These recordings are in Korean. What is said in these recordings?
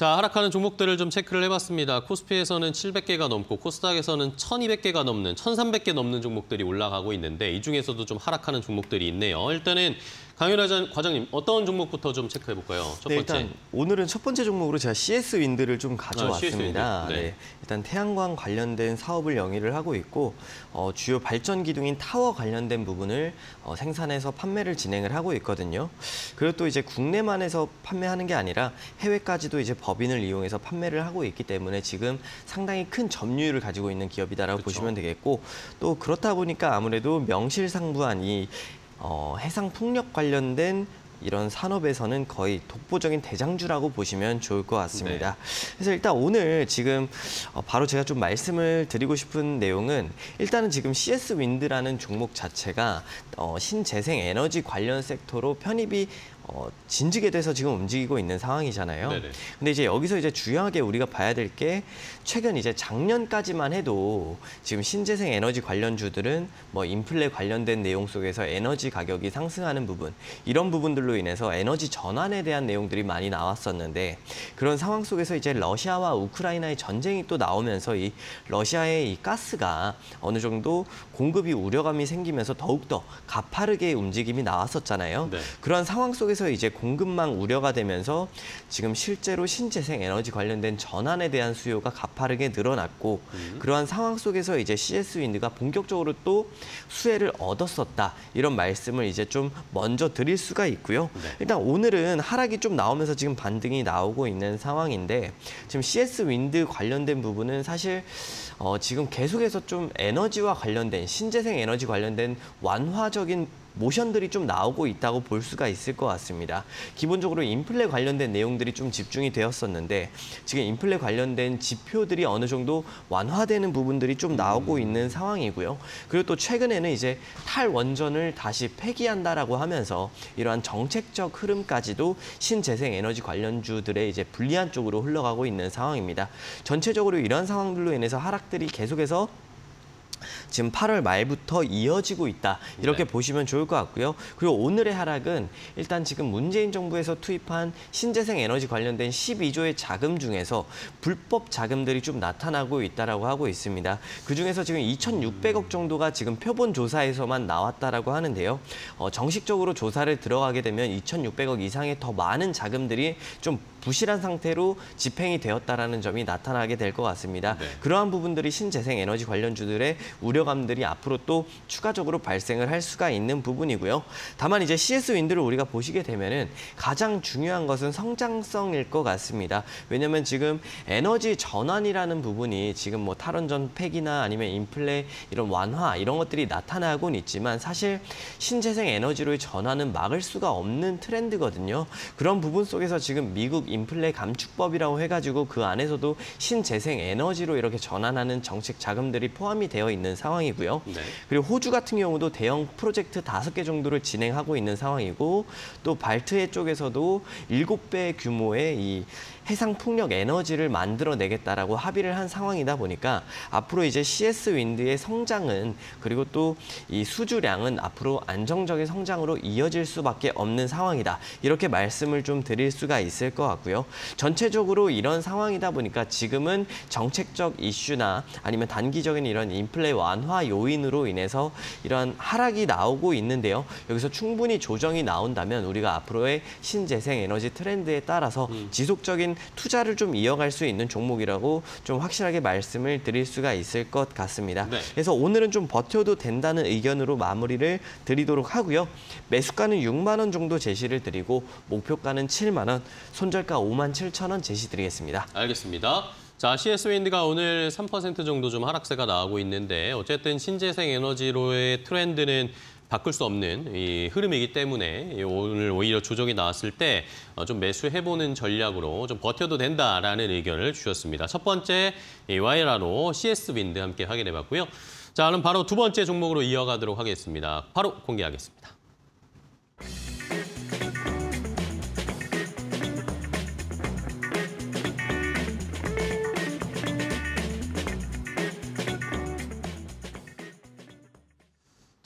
자, 하락하는 종목들을 좀 체크를 해봤습니다. 코스피에서는 700개가 넘고 코스닥에서는 1,200개가 넘는 1,300개 넘는 종목들이 올라가고 있는데 이 중에서도 좀 하락하는 종목들이 있네요. 일단은 강윤하 전- 과장님 어떤 종목부터 좀 체크해 볼까요? 첫 네, 번째. 일단 오늘은 첫 번째 종목으로 제가 CS 윈드를 좀 가져왔습니다. 윈드. 네. 네, 일단 태양광 관련된 사업을 영위를 하고 있고 어, 주요 발전 기둥인 타워 관련된 부분을 어, 생산해서 판매를 진행을 하고 있거든요. 그리고 또 이제 국내만에서 판매하는 게 아니라 해외까지도 이제 법인을 이용해서 판매를 하고 있기 때문에 지금 상당히 큰 점유율을 가지고 있는 기업이다라고 그쵸. 보시면 되겠고 또 그렇다 보니까 아무래도 명실상부한 이 어, 해상 풍력 관련된 이런 산업에서는 거의 독보적인 대장주라고 보시면 좋을 것 같습니다. 그래서 일단 오늘 지금 어, 바로 제가 좀 말씀을 드리고 싶은 내용은 일단은 지금 CS 윈드라는 종목 자체가 어, 신재생 에너지 관련 섹터로 편입이 어, 진지게 돼서 지금 움직이고 있는 상황이잖아요. 네네. 근데 이제 여기서 이제 중요하게 우리가 봐야 될 게 최근 이제 작년까지만 해도 지금 신재생 에너지 관련주들은 뭐 인플레 관련된 내용 속에서 에너지 가격이 상승하는 부분 이런 부분들로 인해서 에너지 전환에 대한 내용들이 많이 나왔었는데 그런 상황 속에서 이제 러시아와 우크라이나의 전쟁이 또 나오면서 이 러시아의 이 가스가 어느 정도 공급이 우려감이 생기면서 더욱더 가파르게 움직임이 나왔었잖아요. 네. 그런 상황 속에 서 이제 공급망 우려가 되면서 지금 실제로 신재생 에너지 관련된 전환에 대한 수요가 가파르게 늘어났고 그러한 상황 속에서 이제 CS 윈드가 본격적으로 또 수혜를 얻었었다 이런 말씀을 이제 좀 먼저 드릴 수가 있고요. 네. 일단 오늘은 하락이 좀 나오면서 지금 반등이 나오고 있는 상황인데 지금 CS 윈드 관련된 부분은 사실 어, 지금 계속해서 좀 에너지와 관련된 신재생 에너지 관련된 완화적인 모션들이 좀 나오고 있다고 볼 수가 있을 것 같습니다. 기본적으로 인플레 관련된 내용들이 좀 집중이 되었었는데 지금 인플레 관련된 지표들이 어느 정도 완화되는 부분들이 좀 나오고 있는 상황이고요. 그리고 또 최근에는 이제 탈원전을 다시 폐기한다라고 하면서 이러한 정책적 흐름까지도 신재생 에너지 관련주들의 이제 불리한 쪽으로 흘러가고 있는 상황입니다. 전체적으로 이러한 상황들로 인해서 하락들이 계속해서 지금 8월 말부터 이어지고 있다 이렇게 네. 보시면 좋을 것 같고요. 그리고 오늘의 하락은 일단 지금 문재인 정부에서 투입한 신재생 에너지 관련된 12조의 자금 중에서 불법 자금들이 좀 나타나고 있다라고 하고 있습니다. 그 중에서 지금 2,600억 정도가 지금 표본 조사에서만 나왔다라고 하는데요. 어, 정식적으로 조사를 들어가게 되면 2,600억 이상의 더 많은 자금들이 좀 부실한 상태로 집행이 되었다라는 점이 나타나게 될 것 같습니다. 네. 그러한 부분들이 신재생 에너지 관련주들의 우려 감들이 앞으로 또 추가적으로 발생을 할 수가 있는 부분이고요. 다만 이제 CS 윈드를 우리가 보시게 되면은 가장 중요한 것은 성장성일 것 같습니다. 왜냐하면 지금 에너지 전환이라는 부분이 지금 뭐 탈원전 폐기나 아니면 인플레 이런 완화 이런 것들이 나타나곤 있지만 사실 신재생 에너지로의 전환은 막을 수가 없는 트렌드거든요. 그런 부분 속에서 지금 미국 인플레 감축법이라고 해가지고 그 안에서도 신재생 에너지로 이렇게 전환하는 정책 자금들이 포함이 되어 있는 상황 이고요. 네. 그리고 호주 같은 경우도 대형 프로젝트 다섯 개 정도를 진행하고 있는 상황이고 또 발트해 쪽에서도 일곱 배 규모의 이 해상 풍력 에너지를 만들어내겠다라고 합의를 한 상황이다 보니까 앞으로 이제 CS 윈드의 성장은 그리고 또 이 수주량은 앞으로 안정적인 성장으로 이어질 수밖에 없는 상황이다. 이렇게 말씀을 좀 드릴 수가 있을 것 같고요. 전체적으로 이런 상황이다 보니까 지금은 정책적 이슈나 아니면 단기적인 이런 인플레 완화 요인으로 인해서 이런 하락이 나오고 있는데요. 여기서 충분히 조정이 나온다면 우리가 앞으로의 신재생 에너지 트렌드에 따라서 지속적인 투자를 좀 이어갈 수 있는 종목이라고 좀 확실하게 말씀을 드릴 수가 있을 것 같습니다. 네. 그래서 오늘은 좀 버텨도 된다는 의견으로 마무리를 드리도록 하고요. 매수가는 6만 원 정도 제시를 드리고 목표가는 7만 원, 손절가 5만 7천 원 제시 드리겠습니다. 알겠습니다. 자, CS 윈드가 오늘 3% 정도 좀 하락세가 나오고 있는데 어쨌든 신재생 에너지로의 트렌드는 바꿀 수 없는 이 흐름이기 때문에 이 오늘 오히려 조정이 나왔을 때 좀 매수해보는 전략으로 좀 버텨도 된다라는 의견을 주셨습니다. 첫 번째 이 와이라로 CS 윈드 함께 확인해봤고요. 자, 그럼 바로 두 번째 종목으로 이어가도록 하겠습니다. 바로 공개하겠습니다.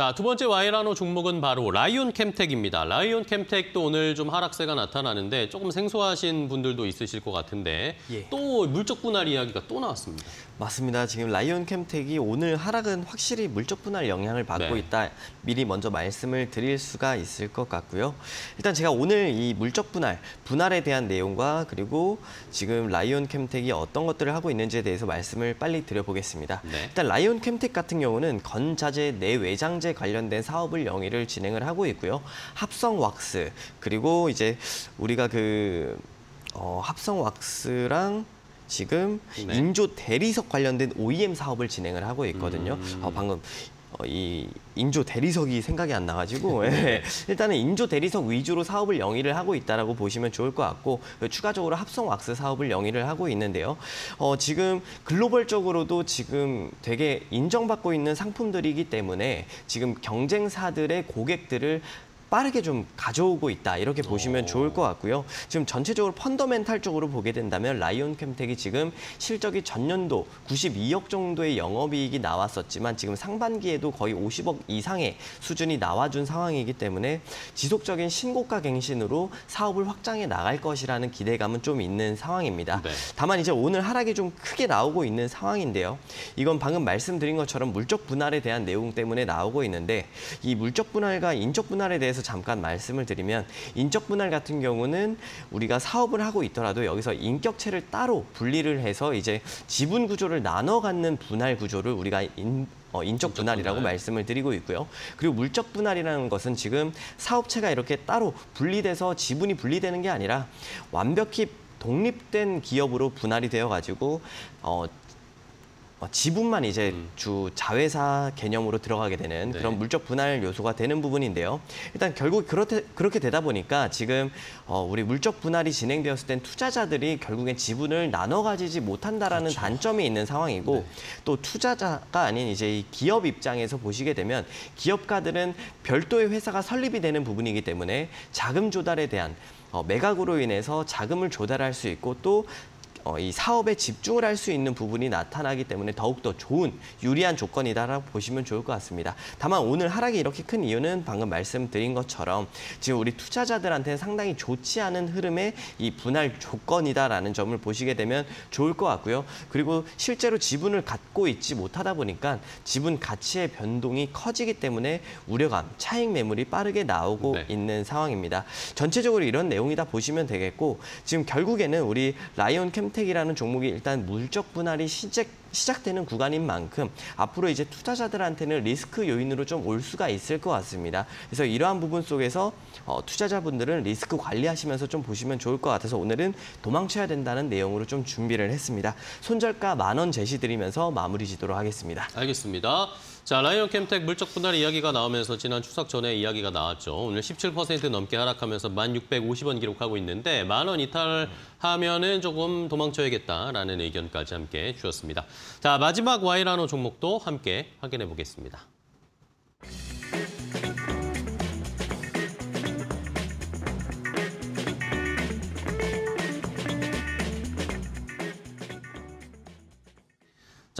자, 자, 두 번째 와이라노 종목은 바로 라이온 캠텍입니다. 라이온 캠텍도 오늘 좀 하락세가 나타나는데 조금 생소하신 분들도 있으실 것 같은데 예. 또 물적 분할 이야기가 또 나왔습니다. 맞습니다. 지금 라이온 캠텍이 오늘 하락은 확실히 물적 분할 영향을 받고 네. 있다. 미리 먼저 말씀을 드릴 수가 있을 것 같고요. 일단 제가 오늘 이 물적 분할, 분할에 대한 내용과 그리고 지금 라이온 캠텍이 어떤 것들을 하고 있는지에 대해서 말씀을 빨리 드려보겠습니다. 네. 일단 라이온 캠텍 같은 경우는 건자재 내외장재 관련된 사업을 영위를 진행을 하고 있고요. 합성 왁스 그리고 이제 우리가 그 어, 합성 왁스랑 지금 네. 인조 대리석 관련된 OEM 사업을 진행을 하고 있거든요. 음. 어, 방금 어, 이 인조 대리석이 생각이 안 나가지고 네. 예. 일단은 인조 대리석 위주로 사업을 영위를 하고 있다라고 보시면 좋을 것 같고 추가적으로 합성 왁스 사업을 영위를 하고 있는데요. 어, 지금 글로벌적으로도 지금 되게 인정받고 있는 상품들이기 때문에 지금 경쟁사들의 고객들을 빠르게 좀 가져오고 있다 이렇게 보시면 오. 좋을 것 같고요. 지금 전체적으로 펀더멘탈적으로 보게 된다면 라이온 캠텍이 지금 실적이 전년도 92억 정도의 영업이익이 나왔었지만 지금 상반기에도 거의 50억 이상의 수준이 나와준 상황이기 때문에 지속적인 신고가 갱신으로 사업을 확장해 나갈 것이라는 기대감은 좀 있는 상황입니다. 네. 다만 이제 오늘 하락이 좀 크게 나오고 있는 상황인데요. 이건 방금 말씀드린 것처럼 물적 분할에 대한 내용 때문에 나오고 있는데 이 물적 분할과 인적 분할에 대해서 잠깐 말씀을 드리면 인적 분할 같은 경우는 우리가 사업을 하고 있더라도 여기서 인격체를 따로 분리를 해서 이제 지분 구조를 나눠 갖는 분할 구조를 우리가 인 어, 인적 분할이라고 분할. 말씀을 드리고 있고요. 그리고 물적 분할이라는 것은 지금 사업체가 이렇게 따로 분리돼서 지분이 분리되는 게 아니라 완벽히 독립된 기업으로 분할이 되어 가지고 어, 어, 지분만 이제 음. 주 자회사 개념으로 들어가게 되는 네. 그런 물적 분할 요소가 되는 부분인데요. 일단 결국 그렇게, 그렇게 되다 보니까 지금 어, 우리 물적 분할이 진행되었을 땐 투자자들이 결국엔 지분을 나눠 가지지 못한다라는 그렇죠. 단점이 있는 상황이고 네. 또 투자자가 아닌 이제 이 기업 입장에서 보시게 되면 기업가들은 별도의 회사가 설립이 되는 부분이기 때문에 자금 조달에 대한 어, 매각으로 인해서 자금을 조달할 수 있고 또 어, 이 사업에 집중을 할 수 있는 부분이 나타나기 때문에 더욱더 좋은 유리한 조건이다라고 보시면 좋을 것 같습니다. 다만 오늘 하락이 이렇게 큰 이유는 방금 말씀드린 것처럼 지금 우리 투자자들한테는 상당히 좋지 않은 흐름의 이 분할 조건이다라는 점을 보시게 되면 좋을 것 같고요. 그리고 실제로 지분을 갖고 있지 못하다 보니까 지분 가치의 변동이 커지기 때문에 우려감, 차익 매물이 빠르게 나오고 네. 있는 상황입니다. 전체적으로 이런 내용이다 보시면 되겠고 지금 결국에는 우리 라이온켐텍이라는 종목이 일단 물적 분할이 시작 시작되는 구간인 만큼 앞으로 이제 투자자들한테는 리스크 요인으로 좀 올 수가 있을 것 같습니다. 그래서 이러한 부분 속에서 어, 투자자분들은 리스크 관리하시면서 좀 보시면 좋을 것 같아서 오늘은 도망쳐야 된다는 내용으로 좀 준비를 했습니다. 손절가 만 원 제시드리면서 마무리 지도록 하겠습니다. 알겠습니다. 자, 라이온켐텍 물적 분할 이야기가 나오면서 지난 추석 전에 이야기가 나왔죠. 오늘 17% 넘게 하락하면서 1,650원 기록하고 있는데 만 원 이탈하면은 조금 도망쳐야겠다라는 의견까지 함께 주셨습니다. 자, 마지막 와이라노 종목도 함께 확인해 보겠습니다.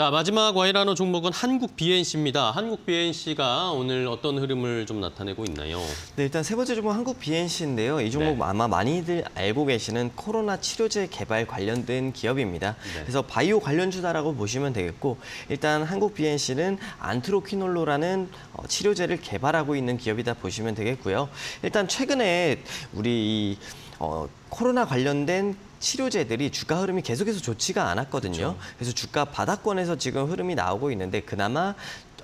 자, 마지막 와이라노 종목은 한국 BNC입니다. 한국 BNC가 오늘 어떤 흐름을 좀 나타내고 있나요? 네, 일단 세 번째 종목 한국 BNC인데요. 이 종목 네. 아마 많이들 알고 계시는 코로나 치료제 개발 관련된 기업입니다. 네. 그래서 바이오 관련주다라고 보시면 되겠고 일단 한국 BNC는 안트로퀴놀로라는 어, 치료제를 개발하고 있는 기업이다 보시면 되겠고요. 일단 최근에 우리 이, 어, 코로나 관련된 치료제들이 주가 흐름이 계속해서 좋지가 않았거든요. 그렇죠. 그래서 주가 바닥권에서 지금 흐름이 나오고 있는데 그나마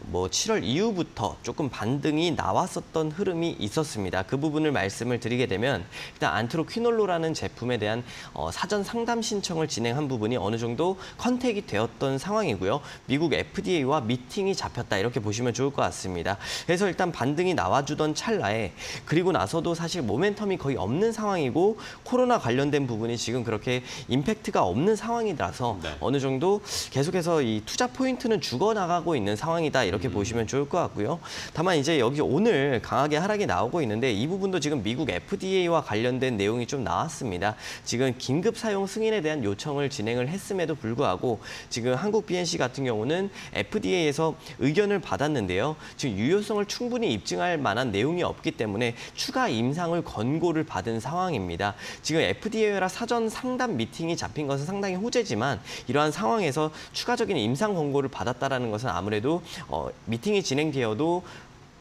뭐 7월 이후부터 조금 반등이 나왔었던 흐름이 있었습니다. 그 부분을 말씀을 드리게 되면 일단 안트로퀴놀로라는 제품에 대한 어, 사전 상담 신청을 진행한 부분이 어느 정도 컨택이 되었던 상황이고요. 미국 FDA와 미팅이 잡혔다 이렇게 보시면 좋을 것 같습니다. 그래서 일단 반등이 나와주던 찰나에 그리고 나서도 사실 모멘텀이 거의 없는 상황이고 코로나 관련된 부분이 지금 그렇게 임팩트가 없는 상황이라서 네. 어느 정도 계속해서 이 투자 포인트는 죽어나가고 있는 상황이다 이렇게 보시면 좋을 것 같고요. 다만 이제 여기 오늘 강하게 하락이 나오고 있는데 이 부분도 지금 미국 FDA와 관련된 내용이 좀 나왔습니다. 지금 긴급 사용 승인에 대한 요청을 진행을 했음에도 불구하고 지금 한국 BNC 같은 경우는 FDA에서 의견을 받았는데요. 지금 유효성을 충분히 입증할 만한 내용이 없기 때문에 추가 임상을 권고를 받은 상황입니다. 지금 FDA와 사전 상담 미팅이 잡힌 것은 상당히 호재지만 이러한 상황에서 추가적인 임상 권고를 받았다라는 것은 아무래도 어, 미팅이 진행되어도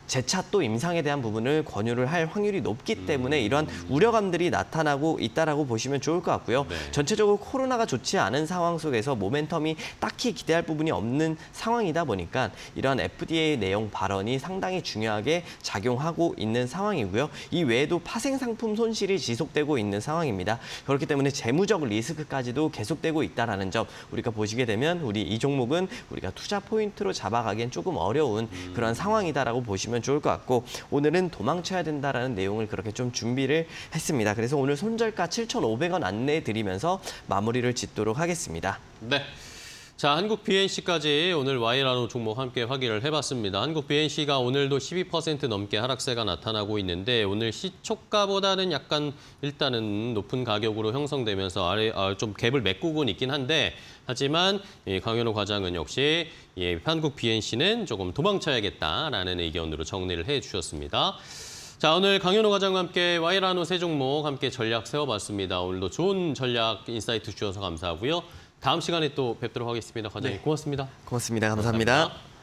재차 또 임상에 대한 부분을 권유를 할 확률이 높기 때문에 이러한 우려감들이 나타나고 있다라고 보시면 좋을 것 같고요. 네. 전체적으로 코로나가 좋지 않은 상황 속에서 모멘텀이 딱히 기대할 부분이 없는 상황이다 보니까 이러한 FDA 내용 발언이 상당히 중요하게 작용하고 있는 상황이고요. 이 외에도 파생 상품 손실이 지속되고 있는 상황입니다. 그렇기 때문에 재무적 리스크까지도 계속되고 있다라는 점 우리가 보시게 되면 우리 이 종목은 우리가 투자 포인트로 잡아가기엔 조금 어려운 그런 상황이다라고 보시면 좋을 것 같고 오늘은 도망쳐야 된다라는 내용을 그렇게 좀 준비를 했습니다. 그래서 오늘 손절가 7,500원 안내해 드리면서 마무리를 짓도록 하겠습니다. 네. 자, 한국 BNC까지 오늘 와이라노 종목 함께 확인을 해봤습니다. 한국 BNC가 오늘도 12% 넘게 하락세가 나타나고 있는데 오늘 시초가보다는 약간 일단은 높은 가격으로 형성되면서 아래 아, 좀 갭을 메꾸고는 있긴 한데 하지만 이 강현호 과장은 역시 예, 한국 BNC는 조금 도망쳐야겠다라는 의견으로 정리를 해주셨습니다. 자, 오늘 강현호 과장과 함께 와이라노 세 종목 함께 전략 세워봤습니다. 오늘도 좋은 전략 insight 주셔서 감사하고요. 다음 시간에 또 뵙도록 하겠습니다. 과장님 고맙습니다. 고맙습니다. 감사합니다. 감사합니다.